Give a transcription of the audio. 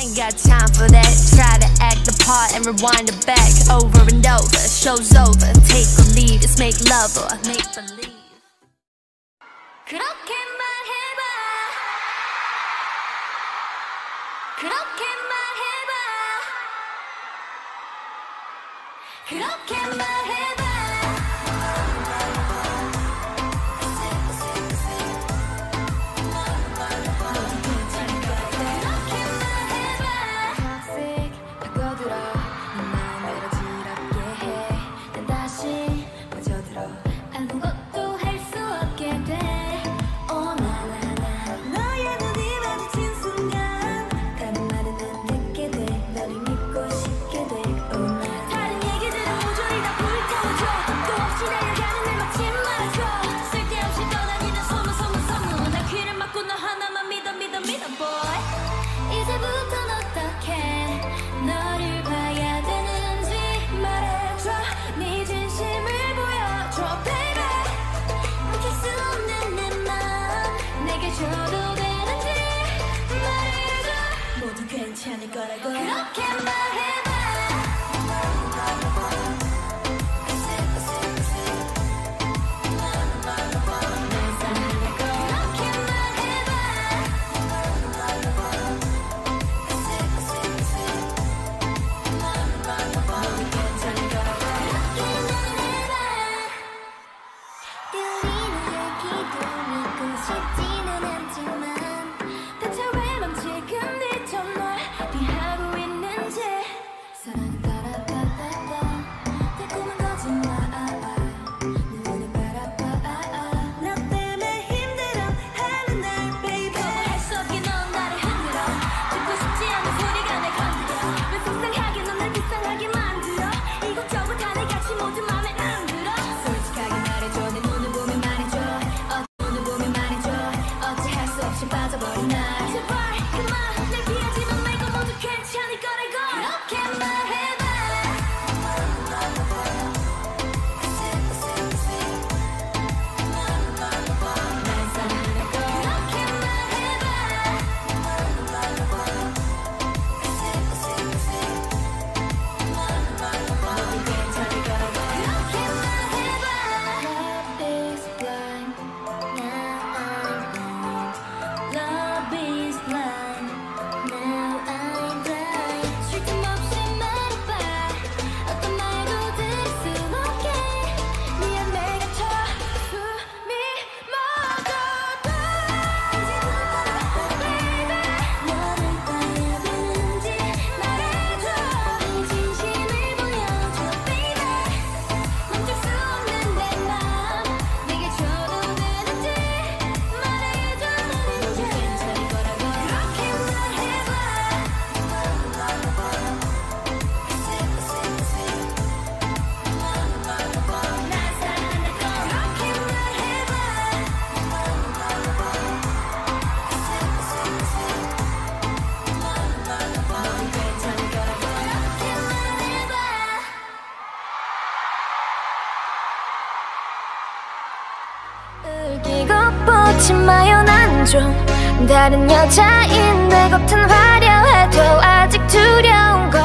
I ain't got time for that. Try to act the part and rewind it back over and over. Show's over. Take a lead. It's make love or make believe. 그렇게만 해봐. 그렇게만 해봐. 그렇게만. gonna go. 놓지 마요 난 좀 다른 여자인 내 겉은 화려해도 아직 두려운 거